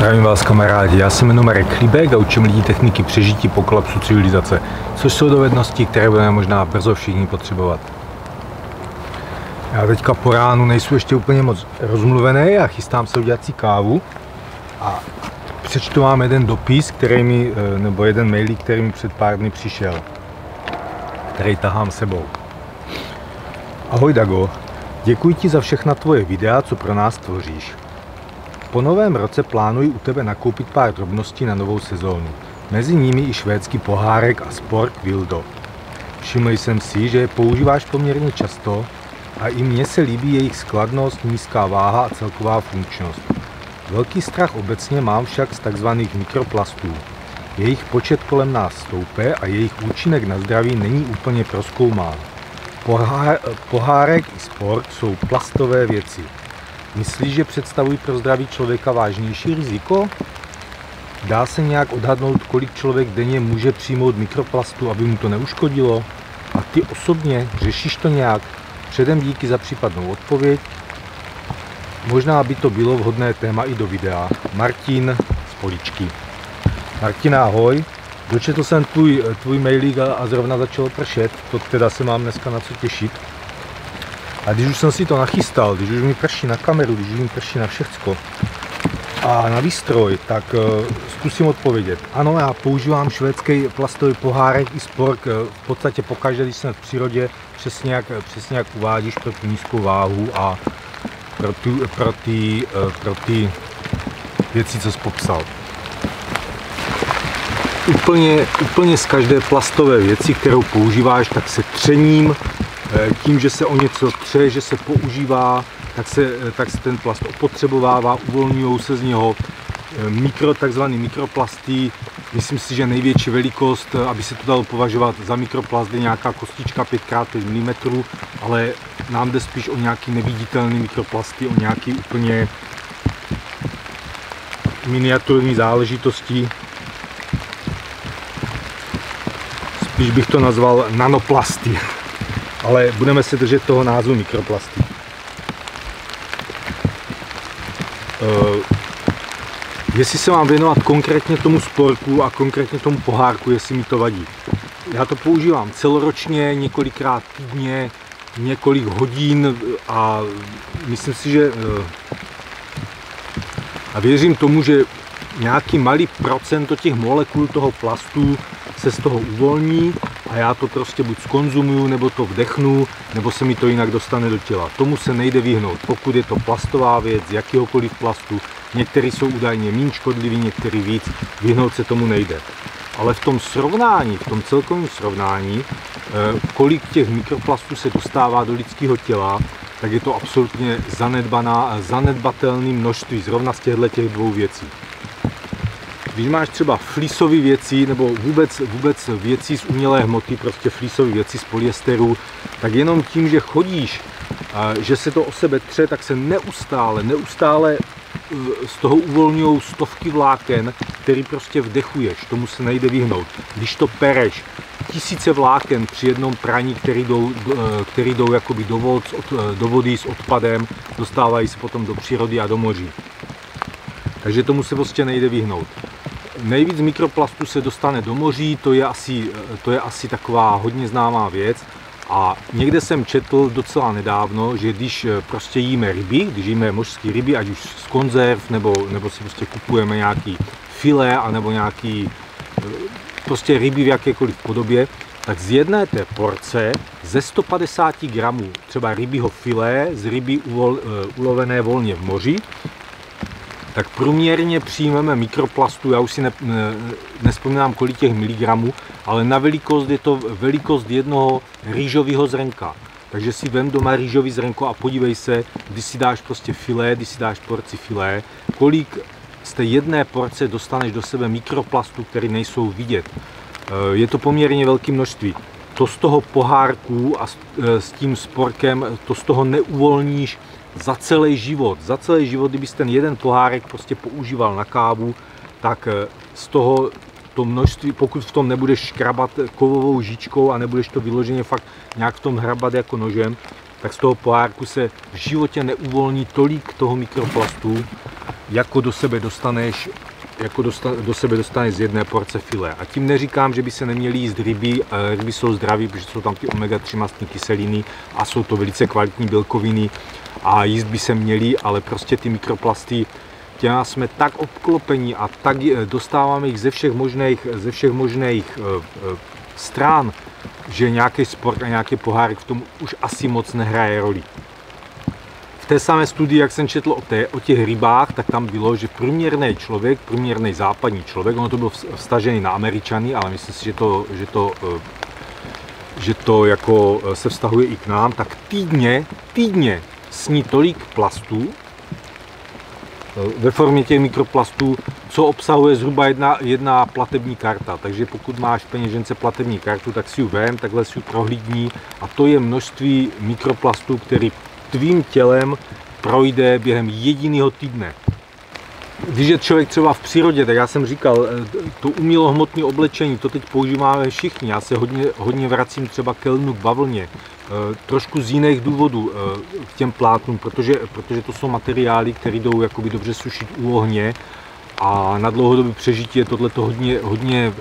Zdravím vás kamarádi, já se jmenuji Marek Chlíbek a učím lidi techniky přežití po kolapsu civilizace, což jsou dovednosti, které budeme možná brzo všichni potřebovat. Já teďka po ránu nejsou ještě úplně moc rozmluvený a chystám se udělat si kávu a přečtu vám jeden dopis, který mi, eh, nebo jeden mailík, který mi před pár dny přišel, který tahám sebou. Ahoj Dago, děkuji ti za všechna tvoje videa, co pro nás tvoříš. Po novém roce plánuji u tebe nakoupit pár drobností na novou sezónu. Mezi nimi i švédský pohárek a sport Wildo. Všiml jsem si, že je používáš poměrně často a i mně se líbí jejich skladnost, nízká váha a celková funkčnost. Velký strach obecně mám však z tzv. mikroplastů. Jejich počet kolem nás stoupe a jejich účinek na zdraví není úplně proskoumán. Pohárek i sport jsou plastové věci. Myslíš, že představují pro zdraví člověka vážnější riziko? Dá se nějak odhadnout, kolik člověk denně může přijmout mikroplastu, aby mu to neuškodilo? A ty osobně řešíš to nějak? Předem díky za případnou odpověď. Možná by to bylo vhodné téma i do videa. Martin z Poličky. Martina, ahoj. Dočetl jsem tvůj, tvůj mailík a, a zrovna začalo pršet, to teda se mám dneska na co těšit. A když už jsem si to nachystal, když už mi prší na kameru, když už mi prší na všecko a na výstroj, tak uh, zkusím odpovědět. Ano, já používám švédský plastový pohárek i spork uh, v podstatě pokaždé, když jsem v přírodě, přesně jak, přesně jak uvádíš pro tu nízkou váhu a pro, tu, pro, ty, uh, pro ty věci, co jsi popsal. Úplně, úplně z každé plastové věci, kterou používáš, tak se třením Eh, tím, že se o něco tře, že se používá, tak se, eh, tak se ten plast opotřebovává, uvolňují se z něho eh, mikro, takzvaný mikroplasty. Myslím si, že největší velikost, aby se to dalo považovat za mikroplast, je nějaká kostička 5x5 mm, ale nám jde spíš o nějaký neviditelný mikroplasty, o nějaký úplně miniaturní záležitosti. Spíš bych to nazval nanoplasty ale budeme se držet toho názvu mikroplasty. Uh, jestli se mám věnovat konkrétně tomu sporku a konkrétně tomu pohárku, jestli mi to vadí. Já to používám celoročně, několikrát týdně, několik hodin a myslím si, že uh, a věřím tomu, že nějaký malý procento těch molekul toho plastu se z toho uvolní a já to prostě buď skonzumuju, nebo to vdechnu, nebo se mi to jinak dostane do těla. Tomu se nejde vyhnout, pokud je to plastová věc, z jakéhokoliv plastu. Některý jsou údajně méně škodlivý, některý víc, vyhnout se tomu nejde. Ale v tom srovnání, v tom celkovém srovnání, eh, kolik těch mikroplastů se dostává do lidského těla, tak je to absolutně zanedbaná, zanedbatelné množství zrovna z těchto těch dvou věcí. Když máš třeba flisové věci nebo vůbec, vůbec věci z umělé hmoty, prostě flisové věci z polyesteru, tak jenom tím, že chodíš, že se to o sebe tře, tak se neustále, neustále z toho uvolňují stovky vláken, který prostě vdechuješ, tomu se nejde vyhnout. Když to pereš, tisíce vláken při jednom praní, který jdou, e, který jdou jakoby do, vod, e, do vody s odpadem, dostávají se potom do přírody a do moří. Takže tomu se prostě nejde vyhnout. Nejvíc mikroplastu se dostane do moří, to je asi, to je asi taková hodně známá věc. A někde jsem četl docela nedávno, že když prostě jíme ryby, když jíme mořské ryby, ať už z konzerv, nebo, nebo si prostě kupujeme nějaký filé, anebo nějaký prostě ryby v jakékoliv podobě, tak z jedné té porce ze 150 gramů třeba rybího filé z ryby uvol, ulovené volně v moři, tak průměrně přijmeme mikroplastu, já už si ne, ne, nespomínám kolik těch miligramů, ale na velikost je to velikost jednoho rýžového zrnka. Takže si vem doma rýžový zrnko a podívej se, když si dáš prostě filé, když si dáš porci filé, kolik z té jedné porce dostaneš do sebe mikroplastů, které nejsou vidět. Eh, je to poměrně velké množství. To z toho pohárku a s eh, tím sporkem, to z toho neuvolníš za celý život. Za celý život, kdybys ten jeden pohárek prostě používal na kávu, tak eh, z toho to množství, pokud v tom nebudeš škrabat kovovou žičkou a nebudeš to vyloženě fakt nějak v tom hrabat jako nožem, tak z toho pohárku se v životě neuvolní tolik toho mikroplastu, jako do sebe dostaneš jako dosta, do sebe dostaneš z jedné porce file. A tím neříkám, že by se neměly jíst ryby, ryby jsou zdraví, protože jsou tam ty omega-3 mastní kyseliny a jsou to velice kvalitní bílkoviny a jíst by se měly, ale prostě ty mikroplasty, těma jsme tak obklopení a tak dostáváme jich ze všech možných, ze všech možných uh, stran, že nějaký sport a nějaký pohárek v tom už asi moc nehraje roli té samé studii, jak jsem četl o, té, o těch rybách, tak tam bylo, že průměrný člověk, průměrný západní člověk, ono to bylo vstažený na Američany, ale myslím si, že to, že to, eh, že to jako eh, se vztahuje i k nám, tak týdně, týdně sní tolik plastů, eh, ve formě těch mikroplastů, co obsahuje zhruba jedna, jedna platební karta. Takže pokud máš peněžence platební kartu, tak si ji vem, takhle si ji prohlídní a to je množství mikroplastů, který tvým tělem projde během jediného týdne. Když je člověk třeba v přírodě, tak já jsem říkal, eh, to umělohmotné oblečení, to teď používáme všichni. Já se hodně, hodně vracím třeba ke lnu, k bavlně, eh, trošku z jiných důvodů eh, k těm plátnům, protože, protože to jsou materiály, které jdou jakoby dobře sušit u ohně a na dlouhodobé přežití je tohle hodně, hodně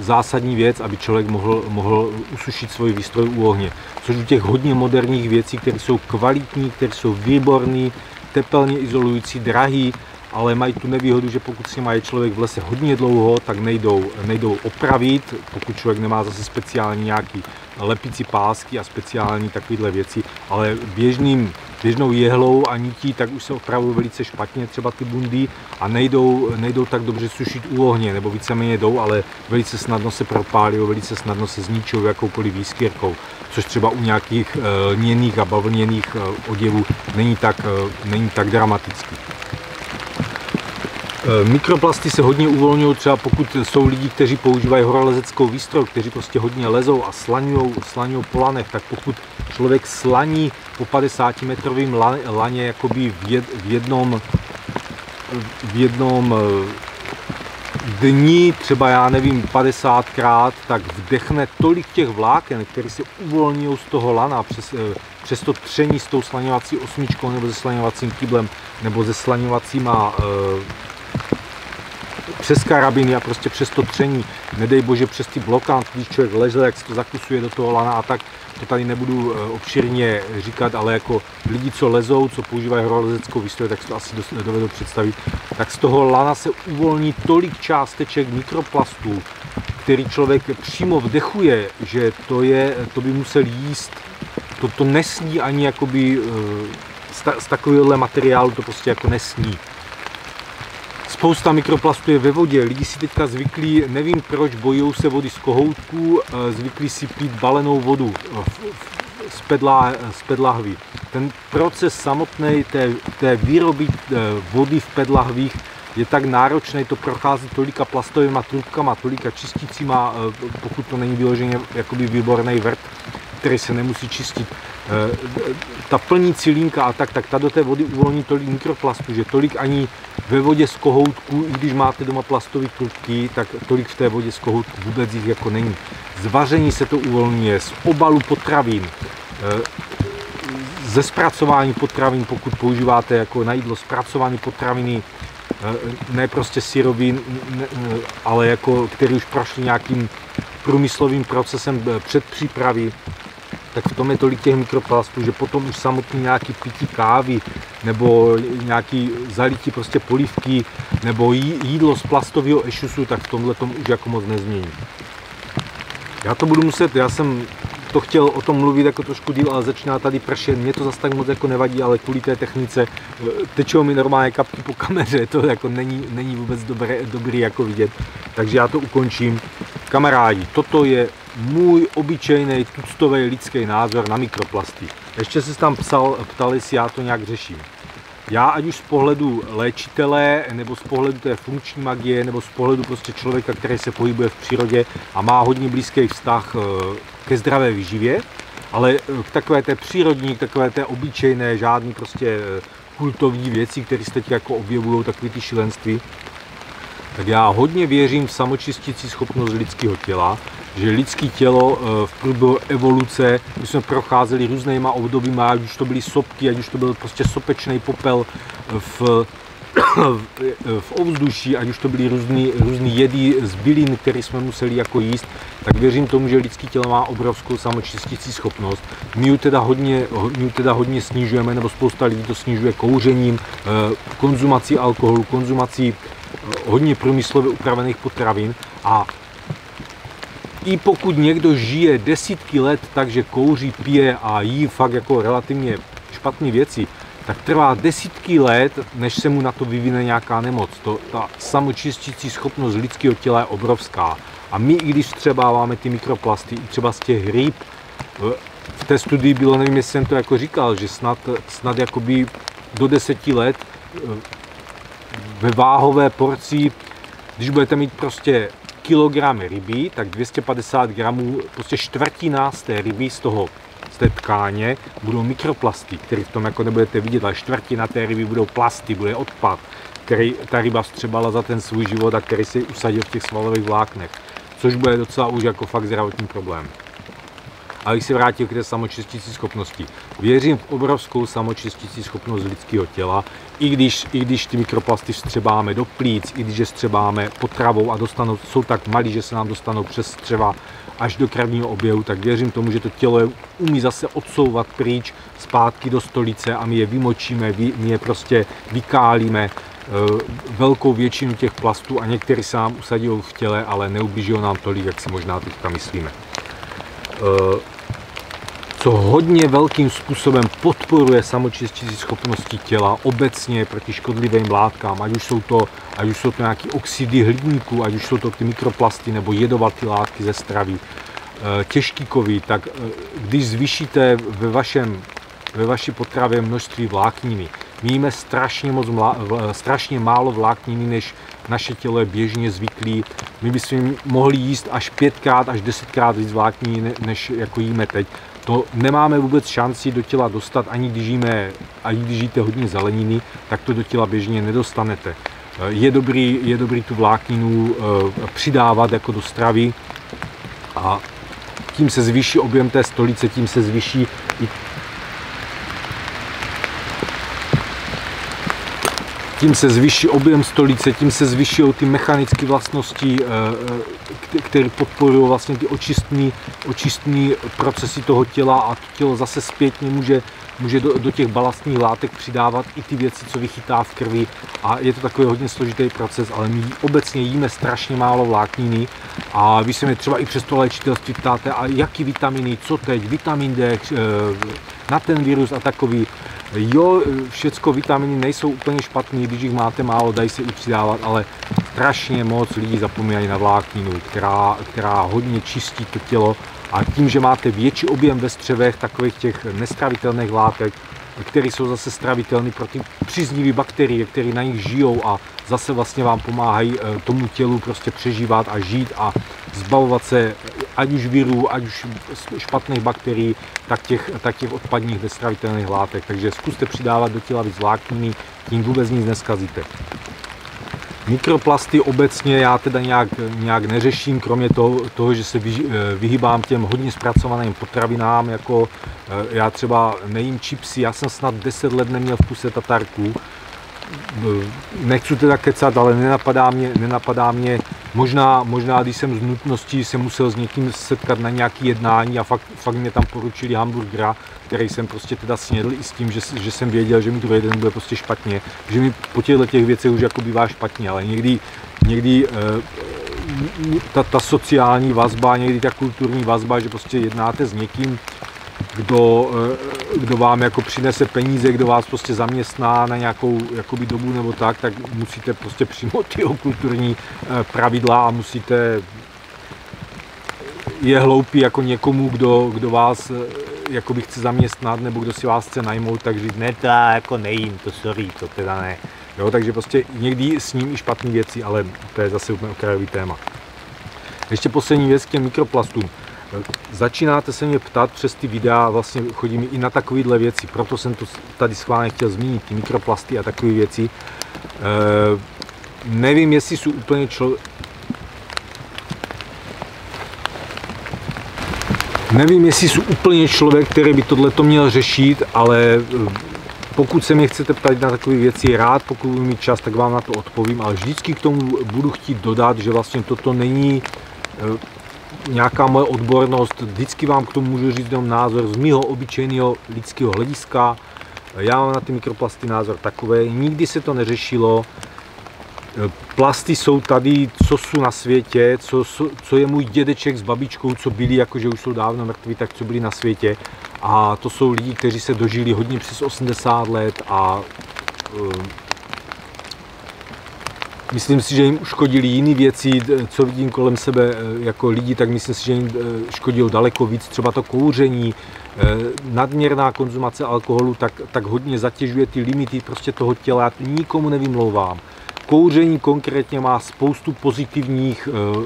zásadní věc, aby člověk mohl, mohl usušit svůj výstroj u ohně. Což u těch hodně moderních věcí, které jsou kvalitní, které jsou výborné, tepelně izolující, drahý, ale mají tu nevýhodu, že pokud si má člověk v lese hodně dlouho, tak nejdou, nejdou opravit, pokud člověk nemá zase speciální nějaký lepící pásky a speciální takovéhle věci, ale běžným, běžnou jehlou a nití, tak už se opravují velice špatně třeba ty bundy a nejdou, nejdou tak dobře sušit u ohně, nebo víceméně jdou, ale velice snadno se propálí, velice snadno se zničou jakoukoliv výskěrkou, což třeba u nějakých e, lněných a bavlněných e, oděvů není tak, e, není tak dramatický. Eh, mikroplasty se hodně uvolňují, třeba pokud jsou lidi, kteří používají horolezeckou výstroj, kteří prostě hodně lezou a slaňují, slaňují po lanech, tak pokud člověk slaní po 50 metrovým laně jakoby v, jed, v jednom, v jednom eh, dní, třeba já nevím, 50krát, tak vdechne tolik těch vláken, které se uvolňují z toho lana přes, eh, přes to tření s tou slaňovací osmičkou nebo se slaňovacím kýblem nebo se slaňovacíma přes karabiny a prostě přes to tření, nedej bože přes ty blokant, když člověk leze, jak se to zakusuje do toho lana a tak, to tady nebudu eh, obširně říkat, ale jako lidi, co lezou, co používají horolezeckou výstroj, tak si to asi dovedou představit, tak z toho lana se uvolní tolik částeček mikroplastů, který člověk přímo vdechuje, že to, je, to by musel jíst, to, to nesní ani jakoby eh, z, z takovéhohle materiálu to prostě jako nesní. Spousta mikroplastů je ve vodě. Lidi si teďka zvyklí, nevím proč, bojí se vody z kohoutků, eh, zvyklí si pít balenou vodu z, pedlá, z pedlahví. Ten proces samotný té, té výroby eh, vody v pedlahvích je tak náročný, to prochází tolika plastovými trubkama, tolika čistícíma, eh, pokud to není vyloženě jakoby výborný vrt, který se nemusí čistit. Ta plnící linka a tak, tak ta do té vody uvolní tolik mikroplastů, že tolik ani ve vodě z kohoutku, i když máte doma plastové trubky, tak tolik v té vodě z kohoutku vůbec jich jako není. Z vaření se to uvolňuje, z obalu potravin, eh, ze zpracování potravin, pokud používáte jako na jídlo zpracování potraviny, eh, ne prostě syrovin, ale jako, který už prošli nějakým průmyslovým procesem eh, předpřípravy, tak v tom je tolik těch mikroplastů, že potom už samotný nějaký pití kávy nebo nějaký zalití prostě polivky nebo jídlo z plastového ešusu, tak v tomhle tom už jako moc nezmění. Já to budu muset, já jsem to chtěl o tom mluvit jako trošku díl, ale začíná tady pršet. Mě to zase tak moc jako nevadí, ale kvůli té technice eh, tečou mi normálně kapky po kameře, to jako není, není vůbec dobré, dobrý jako vidět. Takže já to ukončím. Kamarádi, toto je můj obyčejný tuctový lidský názor na mikroplasty. Ještě se tam psal, ptali, jestli já to nějak řeším. Já ať už z pohledu léčitele, nebo z pohledu té funkční magie, nebo z pohledu prostě člověka, který se pohybuje v přírodě a má hodně blízký vztah eh, ke zdravé výživě, ale eh, k takové té přírodní, k takové té obyčejné, žádný prostě eh, kultovní věci, které se teď jako objevují, takové ty šílenství, tak já hodně věřím v samočistící schopnost lidského těla, že lidské tělo eh, v průběhu evoluce, my jsme procházeli různýma obdobíma, ať už to byly sopky, ať už to byl prostě sopečný popel v v ovzduší, ať už to byly různý, různý jedy z bylin, které jsme museli jako jíst, tak věřím tomu, že lidský tělo má obrovskou samočistící schopnost. My ji teda hodně, my teda hodně snižujeme, nebo spousta lidí to snižuje kouřením, eh, konzumací alkoholu, konzumací hodně průmyslově upravených potravin a i pokud někdo žije desítky let takže kouří, pije a jí fakt jako relativně špatné věci, tak trvá desítky let, než se mu na to vyvine nějaká nemoc. To, ta samočistící schopnost lidského těla je obrovská. A my, i když třeba máme ty mikroplasty, i třeba z těch ryb, v té studii bylo, nevím, jestli jsem to jako říkal, že snad, snad jakoby do deseti let ve váhové porci, když budete mít prostě kilogram ryby, tak 250 gramů, prostě čtvrtina z té ryby, z toho z té tkáně budou mikroplasty, které v tom jako nebudete vidět, ale čtvrtina té ryby budou plasty, bude odpad, který ta ryba vstřebala za ten svůj život a který si usadil v těch svalových vláknech, což bude docela už jako fakt zdravotní problém. A když se vrátil k té samočistící schopnosti. Věřím v obrovskou samočistící schopnost lidského těla, i když, i když ty mikroplasty vstřebáme do plíc, i když je vstřebáme potravou a dostanou, jsou tak malí, že se nám dostanou přes třeba až do krevního oběhu, tak věřím tomu, že to tělo je, umí zase odsouvat pryč zpátky do stolice a my je vymočíme, my je prostě vykálíme eh, velkou většinu těch plastů a některý se nám usadí v těle, ale neubližují nám tolik, jak si možná teďka myslíme. Eh, co hodně velkým způsobem podporuje samočistící schopnosti těla obecně proti škodlivým látkám, ať už jsou to, ať už jsou to nějaké oxidy hliníku, ať už jsou to ty mikroplasty nebo jedovaté látky ze straví, eh, těžký kovy, tak eh, když zvýšíte ve, vašem, ve vaší potravě množství vlákniny, my jíme strašně, moc strašně málo vlákniny, než naše tělo je běžně zvyklý. My bychom mohli jíst až pětkrát, až desetkrát víc vlákniny, než jako jíme teď to nemáme vůbec šanci do těla dostat, ani když jíme, ani když jíte hodně zeleniny, tak to do těla běžně nedostanete. Je dobrý, je dobrý tu vlákninu eh, přidávat jako do stravy a tím se zvýší objem té stolice, tím se zvýší i tím se zvýší objem stolice, tím se zvýší ty mechanické vlastnosti, eh, eh, které podporují vlastně ty očistné očistný procesy toho těla a to tělo zase zpětně může, může do, do těch balastních látek přidávat i ty věci, co vychytá v krvi a je to takový hodně složitý proces, ale my obecně jíme strašně málo vlákniny a vy se mi třeba i přes to léčitelství ptáte, a jaký vitaminy, co teď, vitamin D, eh, na ten virus a takový. Jo, všecko vitaminy nejsou úplně špatný, když jich máte málo, dají se i přidávat, ale strašně moc lidí zapomínají na vlákninu, která, která hodně čistí to tělo. A tím, že máte větší objem ve střevech takových těch nestravitelných látek, které jsou zase stravitelné pro ty příznivé bakterie, které na nich žijou a zase vlastně vám pomáhají eh, tomu tělu prostě přežívat a žít a zbavovat se ať už virů, ať už špatných bakterií, tak těch, tak těch odpadních nestravitelných látek. Takže zkuste přidávat do těla víc vlákniny, tím vůbec nic neskazíte. Mikroplasty obecně já teda nějak, nějak neřeším, kromě toho, toho, že se eh, vyhýbám těm hodně zpracovaným potravinám, jako eh, já třeba nejím čipsy, já jsem snad 10 let neměl v puse tatarku, nechci teda kecat, ale nenapadá mě, nenapadá mě. Možná, možná když jsem z nutností se musel s někým setkat na nějaký jednání a fakt, fakt mě tam poručili hamburgera, který jsem prostě teda snědl i s tím, že, že jsem věděl, že mi druhý den bude prostě špatně, že mi po těchto těch věcech už jako bývá špatně, ale někdy, někdy eh, ta, ta sociální vazba, někdy ta kulturní vazba, že prostě jednáte s někým, kdo, eh, kdo vám jako přinese peníze, kdo vás prostě zaměstná na nějakou jakoby dobu nebo tak, tak musíte prostě přijmout ty kulturní eh, pravidla a musíte je hloupý jako někomu, kdo, kdo vás jakoby chce zaměstnat nebo kdo si vás chce najmout, tak říct, ne, to jako nejím, to sorry, to teda ne. Jo, takže prostě někdy s ním i špatné věci, ale to je zase úplně okrajový téma. Ještě poslední věc k těm mikroplastům. Začínáte se mě ptát přes ty videa, vlastně chodím i na takovéhle věci, proto jsem to tady schválně chtěl zmínit, ty mikroplasty a takové věci. E, nevím, jestli jsou úplně člověk, Nevím, jestli jsou úplně člověk, který by tohle to měl řešit, ale pokud se mě chcete ptát na takové věci rád, pokud budu mít čas, tak vám na to odpovím, ale vždycky k tomu budu chtít dodat, že vlastně toto není eh, nějaká moje odbornost, vždycky vám k tomu můžu říct jenom názor z mého obyčejného lidského hlediska. Já mám na ty mikroplasty názor takový, nikdy se to neřešilo, Plasty jsou tady, co jsou na světě, co, co je můj dědeček s babičkou, co byli, jakože už jsou dávno mrtví, tak co byli na světě. A to jsou lidi, kteří se dožili hodně přes 80 let a uh, myslím si, že jim uškodili jiné věci, co vidím kolem sebe eh, jako lidi, tak myslím si, že jim eh, škodilo daleko víc, třeba to kouření, nadměrná konzumace alkoholu, tak, tak hodně zatěžuje ty limity prostě toho těla, já to nikomu nevymlouvám. Kouření konkrétně má spoustu pozitivních eh,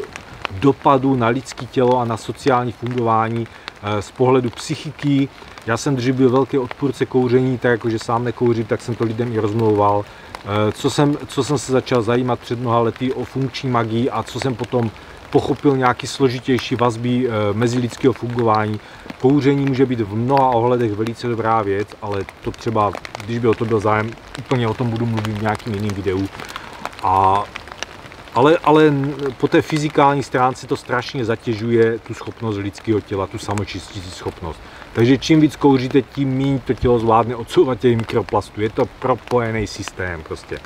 dopadů na lidské tělo a na sociální fungování eh, z pohledu psychiky. Já jsem dřív byl velký odpůrce kouření, tak jakože sám nekouřím, tak jsem to lidem i rozmlouval. Eh, co jsem, co jsem se začal zajímat před mnoha lety o funkční magii a co jsem potom pochopil nějaký složitější vazby mezilidského fungování. Kouření může být v mnoha ohledech velice dobrá věc, ale to třeba, když by o to byl zájem, úplně o tom budu mluvit v nějakým jiným videu. A, ale, ale po té fyzikální stránce to strašně zatěžuje tu schopnost lidského těla, tu samočistící schopnost. Takže čím víc kouříte, tím méně to tělo zvládne odsouvat těch mikroplastů. Je to propojený systém prostě.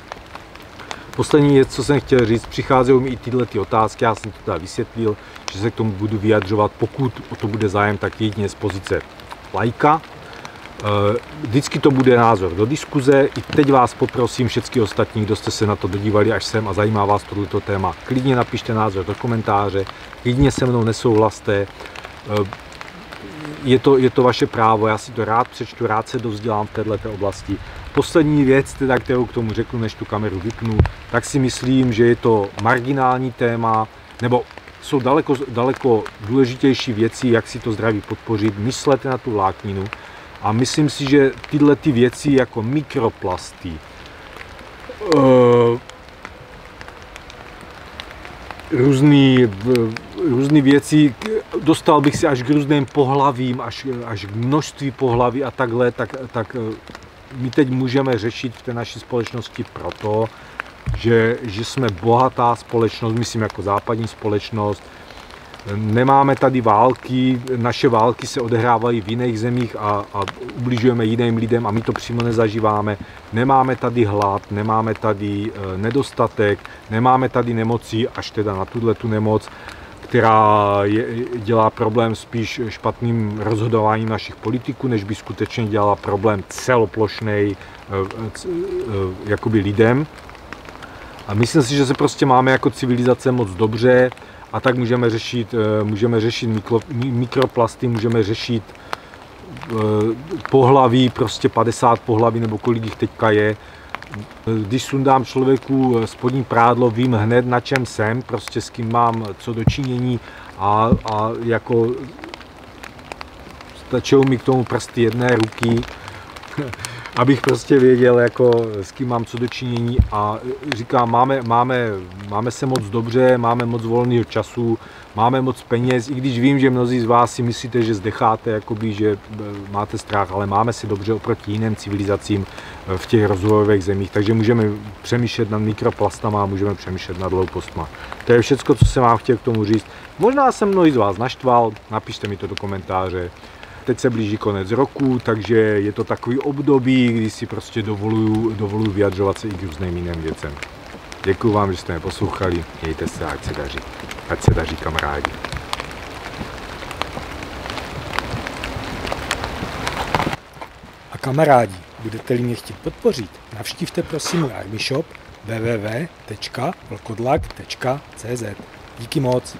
Poslední věc, co jsem chtěl říct, přicházely mi i tyhle ty otázky, já jsem to teda vysvětlil, že se k tomu budu vyjadřovat, pokud o to bude zájem, tak jedině z pozice lajka, vždycky to bude názor do diskuze. I teď vás poprosím všechny ostatní, kdo jste se na to dodívali až sem a zajímá vás tohleto téma. Klidně napište názor do komentáře, klidně se mnou nesouhlaste. Eh, je to, je to vaše právo, já si to rád přečtu, rád se dovzdělám v této oblasti. Poslední věc, teda, kterou k tomu řeknu, než tu kameru vypnu, tak si myslím, že je to marginální téma, nebo jsou daleko, daleko důležitější věci, jak si to zdraví podpořit. Myslete na tu vlákninu, a myslím si, že tyhle ty věci jako mikroplasty, uh, různý, různý věci, dostal bych se až k různým pohlavím, až, až k množství pohlaví a takhle, tak, tak eh, my teď můžeme řešit v té naší společnosti proto, že, že jsme bohatá společnost, myslím jako západní společnost, Nemáme tady války, naše války se odehrávají v jiných zemích a, a ubližujeme jiným lidem a my to přímo nezažíváme. Nemáme tady hlad, nemáme tady e, nedostatek, nemáme tady nemoci, až teda na tuhle tu nemoc, která je, dělá problém spíš špatným rozhodováním našich politiků, než by skutečně dělala problém celoplošný e, e, jakoby lidem. A myslím si, že se prostě máme jako civilizace moc dobře, a tak můžeme řešit, eh, můžeme řešit mikro, mikroplasty, můžeme řešit eh, pohlaví, prostě 50 pohlaví nebo kolik jich teďka je. Když sundám člověku eh, spodní prádlo, vím hned na čem jsem, prostě s kým mám co dočinění a, a jako stačí mi k tomu prsty jedné ruky abych prostě věděl, jako, s kým mám co dočinění a říkám, máme, máme, máme se moc dobře, máme moc volného času, máme moc peněz, i když vím, že mnozí z vás si myslíte, že zdecháte, jakoby, že eh, máte strach, ale máme si dobře oproti jiným civilizacím eh, v těch rozvojových zemích, takže můžeme přemýšlet nad mikroplastama a můžeme přemýšlet nad loupostma. To je všechno, co jsem vám chtěl k tomu říct. Možná jsem mnohý z vás naštval, napište mi to do komentáře. Teď se blíží konec roku, takže je to takový období, kdy si prostě dovoluju, dovoluju vyjadřovat se i k různým jiným věcem. Děkuji vám, že jste mě poslouchali, mějte se, ať se daří. Ať se daří kamarádi. A kamarádi, budete-li mě chtít podpořit, navštivte prosím Army Shop www.vlkodlak.cz. Díky moc.